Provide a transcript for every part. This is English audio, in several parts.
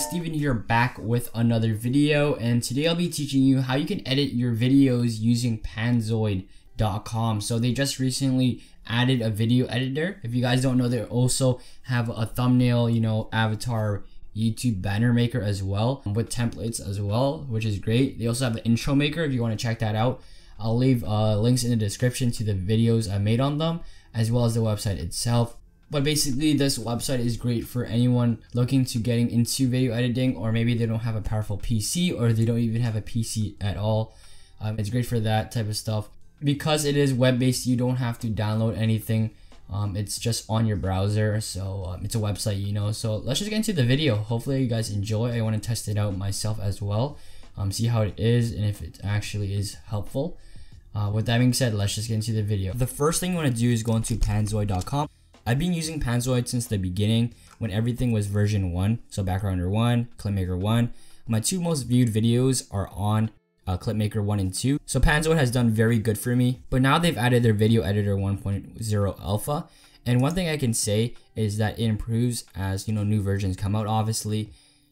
Steven here back with another video and today I'll be teaching you how you can edit your videos using panzoid.com. So they just recently added a video editor. If you guys don't know, they also have a thumbnail, you know, avatar YouTube banner maker as well with templates as well, which is great. They also have an intro maker if you want to check that out. I'll leave uh, links in the description to the videos I made on them as well as the website itself. But basically, this website is great for anyone looking to getting into video editing, or maybe they don't have a powerful PC, or they don't even have a PC at all. Um, it's great for that type of stuff. Because it is web-based, you don't have to download anything. Um, it's just on your browser, so um, it's a website, you know. So let's just get into the video. Hopefully, you guys enjoy. I want to test it out myself as well, um, see how it is, and if it actually is helpful. Uh, with that being said, let's just get into the video. The first thing you want to do is go into panzoid.com I've been using Panzoid since the beginning when everything was version 1, so Backgrounder 1, Clipmaker 1. My two most viewed videos are on uh, Clipmaker 1 and 2, so Panzoid has done very good for me, but now they've added their Video Editor 1.0 Alpha, and one thing I can say is that it improves as you know new versions come out obviously.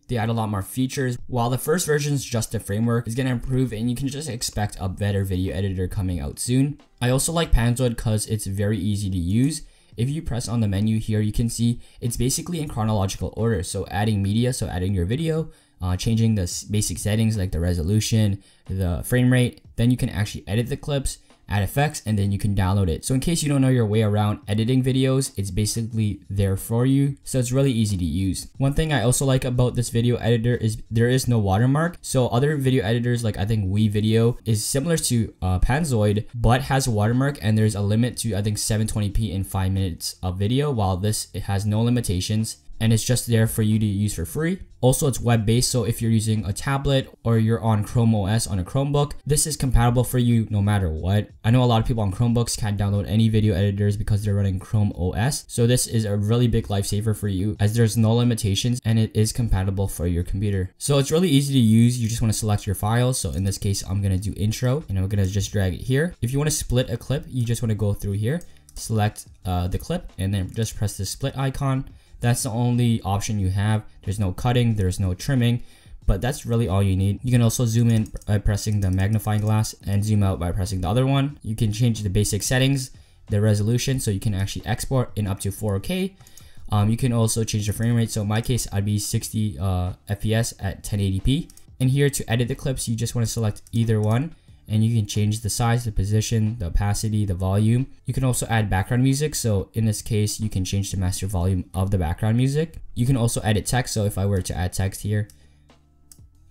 They add a lot more features. While the first version is just a framework, it's to improve and you can just expect a better video editor coming out soon. I also like Panzoid because it's very easy to use if you press on the menu here, you can see it's basically in chronological order. So adding media, so adding your video, uh, changing the basic settings like the resolution, the frame rate, then you can actually edit the clips add effects, and then you can download it. So in case you don't know your way around editing videos, it's basically there for you. So it's really easy to use. One thing I also like about this video editor is there is no watermark. So other video editors like I think WeVideo is similar to uh, Panzoid, but has a watermark and there's a limit to I think 720p in 5 minutes of video, while this it has no limitations and it's just there for you to use for free. Also, it's web-based, so if you're using a tablet or you're on Chrome OS on a Chromebook, this is compatible for you no matter what. I know a lot of people on Chromebooks can't download any video editors because they're running Chrome OS, so this is a really big lifesaver for you as there's no limitations and it is compatible for your computer. So it's really easy to use, you just want to select your files. So in this case, I'm going to do intro and I'm going to just drag it here. If you want to split a clip, you just want to go through here, select uh, the clip and then just press the split icon that's the only option you have. There's no cutting, there's no trimming, but that's really all you need. You can also zoom in by pressing the magnifying glass and zoom out by pressing the other one. You can change the basic settings, the resolution, so you can actually export in up to 4K. Um, you can also change the frame rate. So in my case, I'd be 60 uh, FPS at 1080p. And here to edit the clips, you just want to select either one and you can change the size, the position, the opacity, the volume. You can also add background music. So in this case, you can change the master volume of the background music. You can also edit text. So if I were to add text here,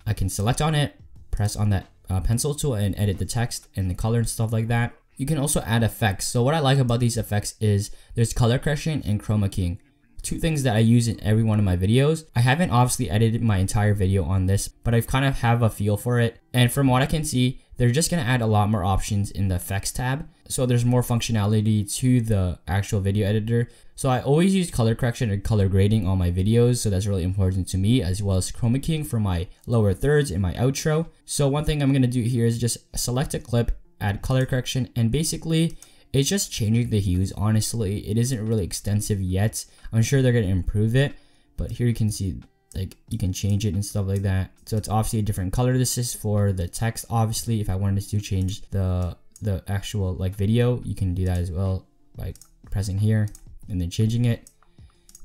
I can select on it, press on that uh, pencil tool and edit the text and the color and stuff like that. You can also add effects. So what I like about these effects is there's color correction and chroma keying two things that I use in every one of my videos. I haven't obviously edited my entire video on this, but I've kind of have a feel for it. And from what I can see, they're just going to add a lot more options in the effects tab. So there's more functionality to the actual video editor. So I always use color correction and color grading on my videos. So that's really important to me as well as chroma keying for my lower thirds in my outro. So one thing I'm going to do here is just select a clip, add color correction, and basically it's just changing the hues, honestly. It isn't really extensive yet. I'm sure they're going to improve it. But here you can see, like, you can change it and stuff like that. So it's obviously a different color. This is for the text, obviously. If I wanted to change the the actual, like, video, you can do that as well by pressing here and then changing it.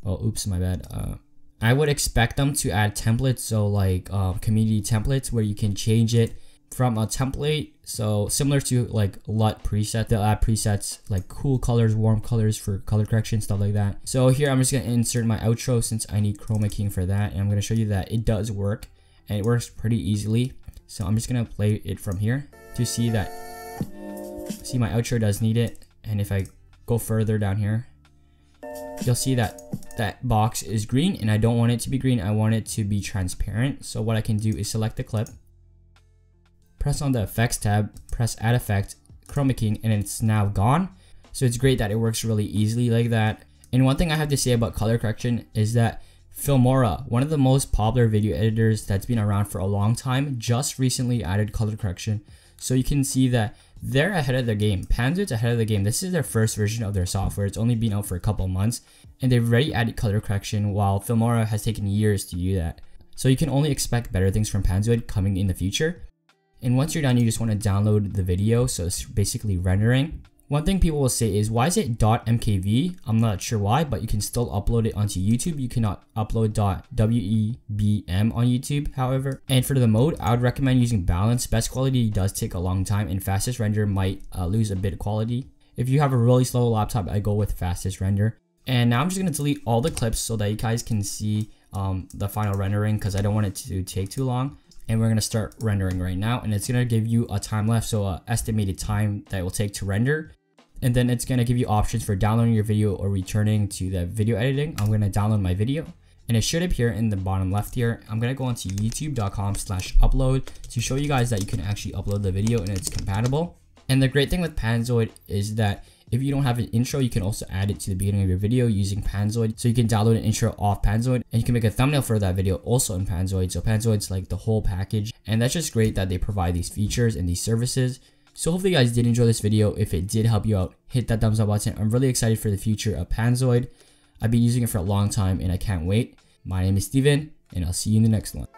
Oh, oops, my bad. Uh, I would expect them to add templates, so like uh, community templates where you can change it from a template. So similar to like LUT preset, they'll add presets like cool colors, warm colors for color correction, stuff like that. So here I'm just gonna insert my outro since I need chroma keying for that. And I'm gonna show you that it does work and it works pretty easily. So I'm just gonna play it from here to see that, see my outro does need it. And if I go further down here, you'll see that that box is green and I don't want it to be green. I want it to be transparent. So what I can do is select the clip press on the effects tab, press add effect, chroma keying, and it's now gone. So it's great that it works really easily like that. And one thing I have to say about color correction is that Filmora, one of the most popular video editors that's been around for a long time, just recently added color correction. So you can see that they're ahead of their game. Panzoid's ahead of the game. This is their first version of their software. It's only been out for a couple months and they've already added color correction while Filmora has taken years to do that. So you can only expect better things from Panzoid coming in the future. And once you're done, you just want to download the video. So it's basically rendering. One thing people will say is, why is it .mkv? I'm not sure why, but you can still upload it onto YouTube. You cannot upload .webm on YouTube, however. And for the mode, I would recommend using balance. Best quality does take a long time and fastest render might uh, lose a bit of quality. If you have a really slow laptop, I go with fastest render. And now I'm just going to delete all the clips so that you guys can see um, the final rendering because I don't want it to take too long and we're to start rendering right now and it's to give you a time left so a estimated time that it will take to render and then it's to give you options for downloading your video or returning to the video editing. I'm to download my video and it should appear in the bottom left here. I'm to go onto youtube.com slash upload to show you guys that you can actually upload the video and it's compatible. And the great thing with Panzoid is that if you don't have an intro, you can also add it to the beginning of your video using Panzoid. So you can download an intro off Panzoid and you can make a thumbnail for that video also in Panzoid. So Panzoid's like the whole package. And that's just great that they provide these features and these services. So hopefully you guys did enjoy this video. If it did help you out, hit that thumbs up button. I'm really excited for the future of Panzoid. I've been using it for a long time and I can't wait. My name is Steven and I'll see you in the next one.